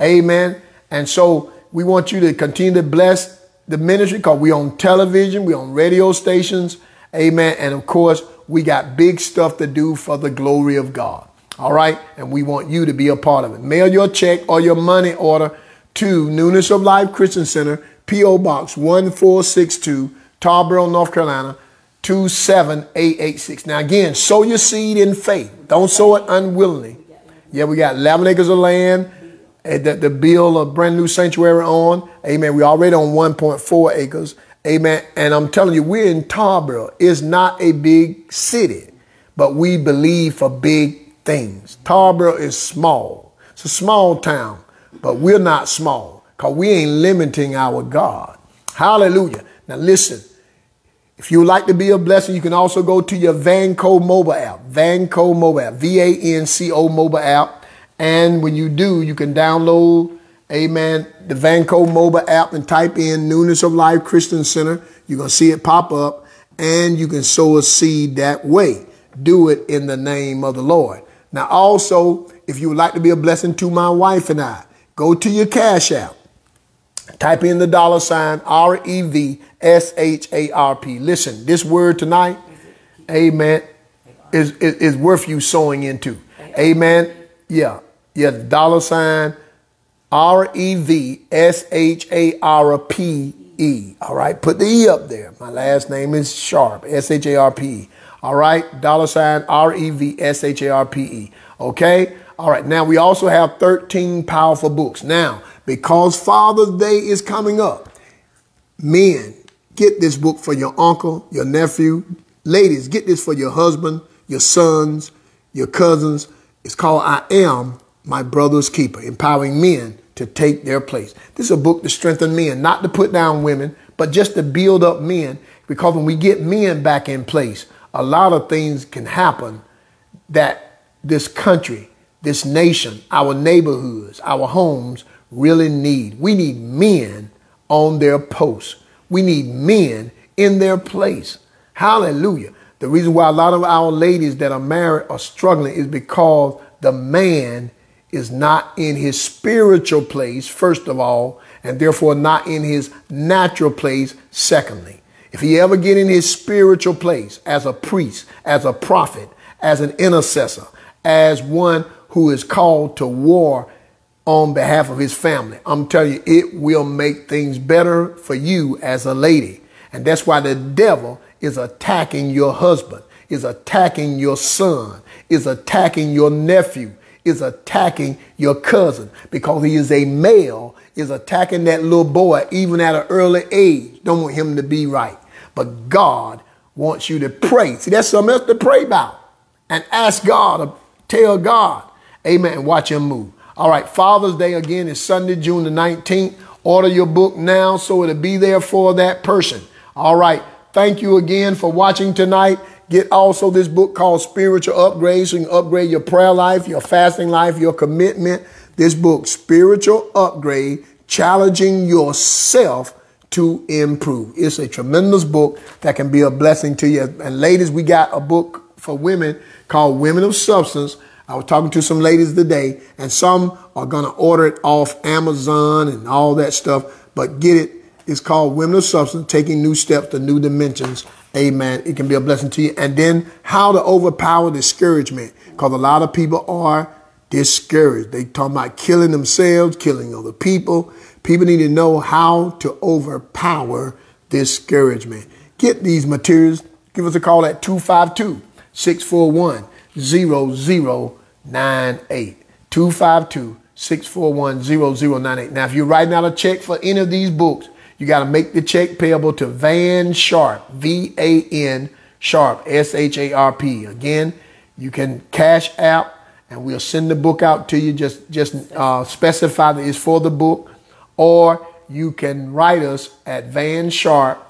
Amen. And so we want you to continue to bless the ministry because we on television, we on radio stations. Amen. And of course, we got big stuff to do for the glory of God. All right. And we want you to be a part of it. Mail your check or your money order to Newness of Life Christian Center, P.O. Box 1462, Tarboro, North Carolina, 27886. Now, again, sow your seed in faith. Don't sow it unwillingly. Yeah, we got 11 acres of land that the bill of brand new sanctuary on. Amen. We already on 1.4 acres. Amen. And I'm telling you, we're in Tarboro. It's not a big city, but we believe for big things. Tarboro is small. It's a small town, but we're not small because we ain't limiting our God. Hallelujah. Now listen, if you would like to be a blessing, you can also go to your Vanco mobile app, Vanco mobile app, V-A-N-C-O mobile app. And when you do, you can download, amen, the Vanco mobile app and type in Newness of Life Christian Center. You're going to see it pop up and you can sow a seed that way. Do it in the name of the Lord. Now, also, if you would like to be a blessing to my wife and I, go to your Cash App. Type in the dollar sign R E V S H A R P. Listen, this word tonight, amen, is, is, is worth you sowing into. Amen. Yeah. Yeah. Dollar sign R E V S H A R P E. All right. Put the E up there. My last name is Sharpe. S H A R P E. All right. Dollar sign R E V S H A R P E. Okay. All right. Now we also have 13 powerful books. Now, because Father's Day is coming up, men, get this book for your uncle, your nephew. Ladies, get this for your husband, your sons, your cousins. It's called I Am My Brother's Keeper, empowering men to take their place. This is a book to strengthen men, not to put down women, but just to build up men. Because when we get men back in place, a lot of things can happen that this country, this nation, our neighborhoods, our homes really need. We need men on their posts. We need men in their place. Hallelujah. The reason why a lot of our ladies that are married are struggling is because the man is not in his spiritual place, first of all, and therefore not in his natural place, secondly. If he ever get in his spiritual place as a priest, as a prophet, as an intercessor, as one who is called to war on behalf of his family, I'm telling you, it will make things better for you as a lady. And that's why the devil is attacking your husband, is attacking your son, is attacking your nephew, is attacking your cousin because he is a male, is attacking that little boy even at an early age. Don't want him to be right. But God wants you to pray. See, that's something else to pray about. And ask God, or tell God, amen, watch him move. All right, Father's Day again is Sunday, June the 19th. Order your book now so it'll be there for that person. All right, thank you again for watching tonight. Get also this book called Spiritual Upgrade so you can upgrade your prayer life, your fasting life, your commitment. This book, Spiritual Upgrade, challenging yourself to improve. It's a tremendous book that can be a blessing to you. And ladies, we got a book for women called Women of Substance. I was talking to some ladies today, and some are going to order it off Amazon and all that stuff. But get it. It's called Women of Substance, Taking New Steps to New Dimensions. Amen. It can be a blessing to you. And then how to overpower discouragement. Because a lot of people are discouraged. They talk about killing themselves, killing other people. People need to know how to overpower discouragement. Get these materials. Give us a call at 252 641 0098. 252 641 0098. Now, if you're writing out a check for any of these books, you got to make the check payable to Van Sharpe, V A N Sharpe, S H A R P. Again, you can cash out and we'll send the book out to you. Just, just uh, specify that it's for the book or you can write us at Van Sharpe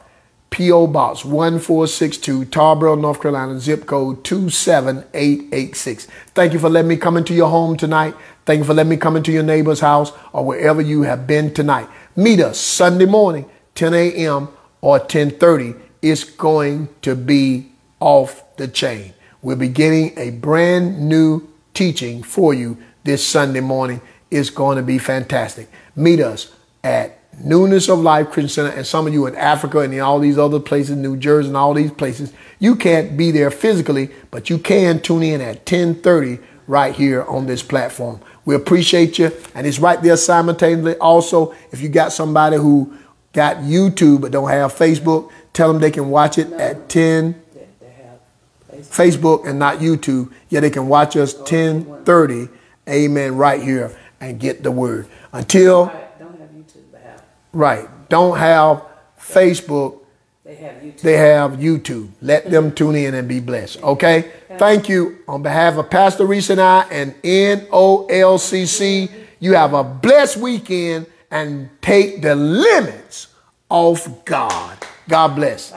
P.O. Box 1462, Tarboro, North Carolina, zip code 27886. Thank you for letting me come into your home tonight. Thank you for letting me come into your neighbor's house or wherever you have been tonight. Meet us Sunday morning, 10 a.m. or 1030. It's going to be off the chain. We're beginning a brand new teaching for you this Sunday morning. It's going to be fantastic. Meet us at Newness of Life Christian Center, and some of you in Africa and in all these other places, New Jersey and all these places, you can't be there physically, but you can tune in at 1030 right here on this platform. We appreciate you, and it's right there simultaneously. Also, if you got somebody who got YouTube but don't have Facebook, tell them they can watch it at 10 Facebook and not YouTube. Yeah, they can watch us 1030, amen, right here and get the word. Until Right. Don't have Facebook. They have YouTube. They have YouTube. Let them tune in and be blessed. Okay? Thank you. On behalf of Pastor Reese and I and NOLCC, you have a blessed weekend and take the limits off God. God bless.